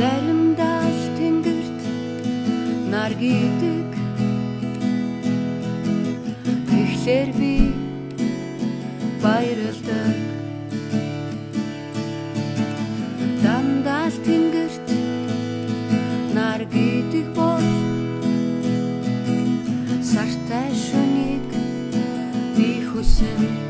заримдаа л тэнгэрт нар гэдэг тэгэхээр би баярлдаг. Дандаа л тэнгэрт нар гэдэг бол сартай шөнийг би хүснэ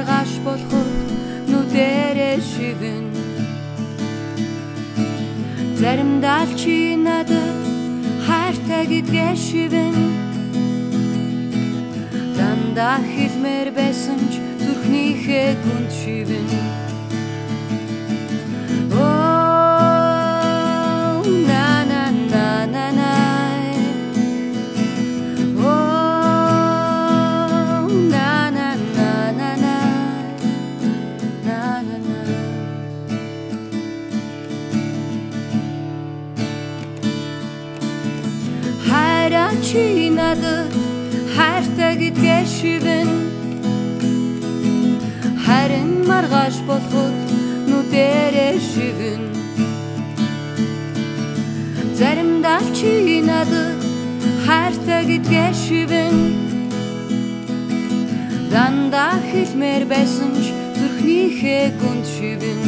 маргааш болоход нүдэрээ шивэн. Заримдаа л чи надад хайртай гэдгээ шивэн. Дандаа хэлмээр байсан ч зүрхнийхээ гүнд шивэн чи надад хайртай гэдгээ шивэн. Харин маргааш болоход нүдэрээ шивэн. Заримдаа л чи надад хайртай гэдгээ шивэн. Дандаа хэлмээр байсан ч зүрхнийхээ гүнд шивэн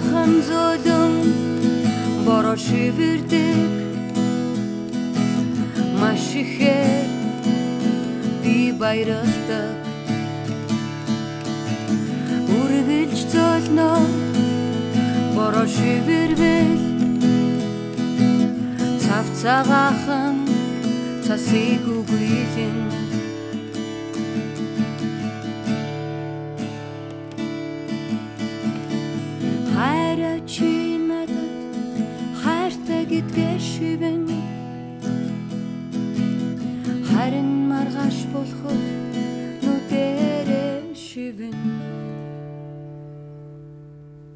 Хаяхан зодон бороо шивэрдэг. Маш ихээр би баярлдаг үргэлж золно бороо шивэрвэл цав цагаахан цасыг үгүйлэн гэдгээ шивэн. Харин маргааш болоход